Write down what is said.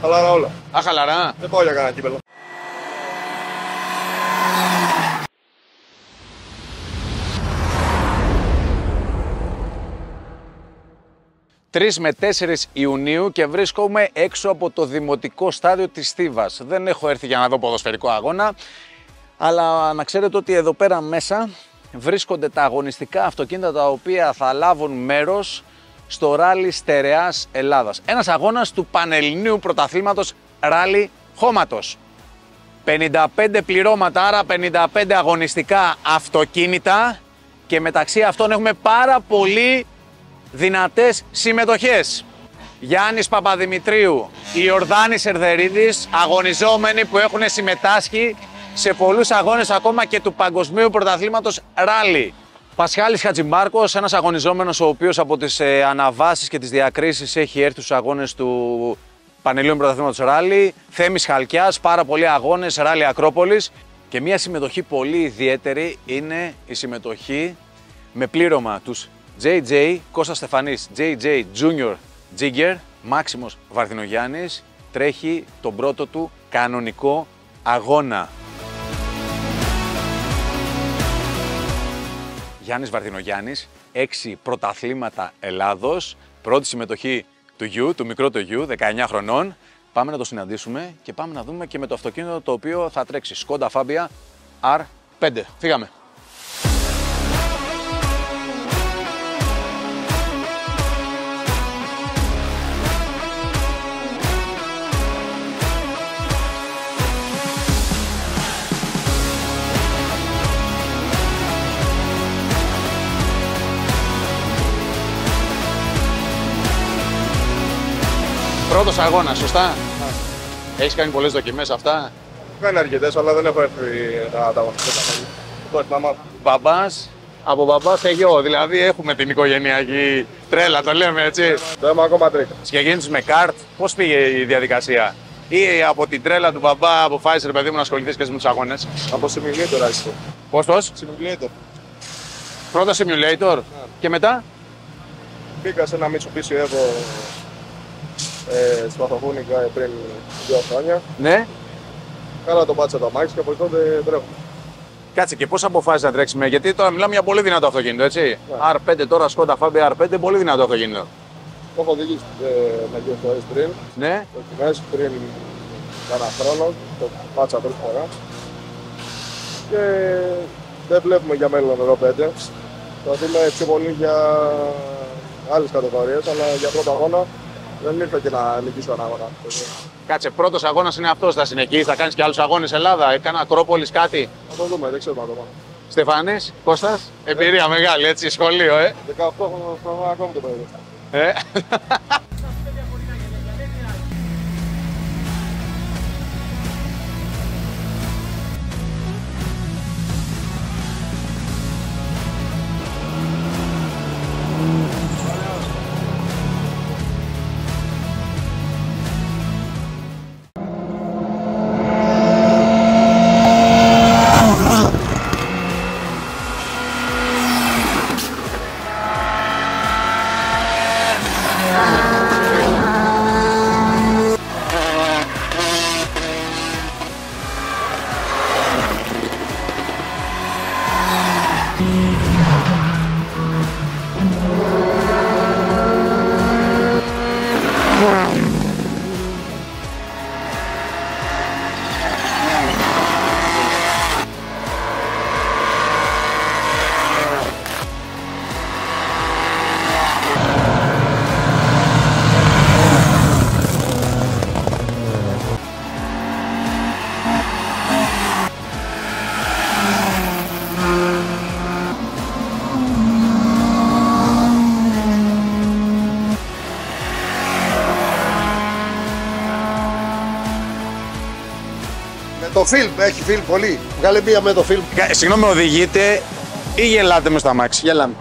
Χαλαρά όλα. Α, χαλαρά. Δεν πάω για κανένα κύπελο. «3 με 4 Ιουνίου και βρίσκομαι έξω από το δημοτικό στάδιο της Θήβας. Δεν έχω έρθει για να δω ποδοσφαιρικό αγώνα, αλλά να ξέρετε ότι εδώ πέρα μέσα βρίσκονται τα αγωνιστικά αυτοκίνητα τα οποία θα λάβουν μέρος στο ράλι στερεάς Ελλάδας. Ένας αγώνας του Πανελληνίου Πρωταθλήματος Ράλι Χώματος. 55 πληρώματα, άρα 55 αγωνιστικά αυτοκίνητα και μεταξύ αυτών έχουμε πάρα πολύ δυνατές συμμετοχές. Γιάννης Παπαδημητρίου, Ιορδάνης Ερδερίδης, αγωνιζόμενοι που έχουν συμμετάσχει σε πολλούς αγώνες ακόμα και του Παγκοσμίου Πρωταθλήματος Ράλι. Πασχάλης Χατζημάρκος, ένας αγωνιζόμενος ο οποίος από τις ε, αναβάσεις και τις διακρίσεις έχει έρθει στους αγώνες του Πανελλήνιου Πρωταθλήματος Ράλι. Θέμης Χαλκιάς, πάρα πολλοί αγώνες Ράλι Ακρόπολης. Και μια συμμετοχή πολύ ιδιαίτερη είναι η συμμετοχή με πλήρωμα τους JJ Κώστας Στεφανής, JJ Junior Jigger, Μάξιμος Βαρδινογιάννης, τρέχει τον πρώτο του κανονικό αγώνα. Γιάννης Βαρδινογιάννης, έξι πρωταθλήματα Ελλάδος, πρώτη συμμετοχή του γιου, του μικρού του γιου, 19 χρονών. Πάμε να το συναντήσουμε και πάμε να δούμε και με το αυτοκίνητο το οποίο θα τρέξει. Skoda Fabia R5. Φύγαμε. Πρώτος αγώνας, σωστά; Έχεις κάνει πολλές δοκιμές αυτά; Δεν είναι αρκετές, αλλά δεν έχω έρθει να τα βαθμίσω καθόλου. Το έρθει να μάθω. Μπαμπάς, από μπαμπά σε γιο, δηλαδή έχουμε την οικογενειακή τρέλα, το λέμε έτσι. Το αίμα ακόμα τρέχει. Συγκεκρίνεις με καρτ, πώς πήγε η διαδικασία; Ή από την τρέλα του μπαμπά αποφάσισε ρε παιδί μου να ασχοληθείς και εσύ με τους αγώνες; Από simulator άρχισε. Πώς πώς, Simulator. πρώτα simulator και μετά; Μπήκα σε ένα Mitsubishi Evo ε, στο Αθαφούνικα πριν δύο χρόνια. Ναι. Κάνα το πάτσα τα μάξι και από τότε τρέχω. Κάτσε και πώς αποφάσισες να τρέξεις με, γιατί τώρα μιλάμε για πολύ δυνατό αυτοκίνητο, έτσι. Ναι. R5 τώρα, Skoda Fabia R5, πολύ δυνατό αυτοκίνητο. Το έχω οδηγήσει ε, με δύο φορές πριν. Ναι. Δοκιμές πριν κάνα χρόνο. Το πάτσα πρώτη φορά. Και δεν βλέπουμε για μέλλον εδώ πέντε. Θα δούμε πιο πολύ για άλλες κατηγορίες, αλλά για πρώτο αγώνα δεν ήρθα και να νικήσω ένα αγώνα. Κάτσε, πρώτος αγώνας είναι αυτός, θα συνεχίσεις, θα κάνεις και άλλους αγώνες Ελλάδα, έκανα Ακρόπολης κάτι. Θα το δούμε, δεν ξέρω το ακόμα. Στεφάνης, Κώστας, εμπειρία μεγάλη, έτσι, σχολείο, ε. 18 χρόνια ακόμα το παιδί. ε. Με το φιλμ, έχει φιλμ πολύ. Βγάλε μία με το φιλμ. Κα- Συγγνώμη, οδηγείτε ή γελάτε με στα μάξι; Γέλαμε.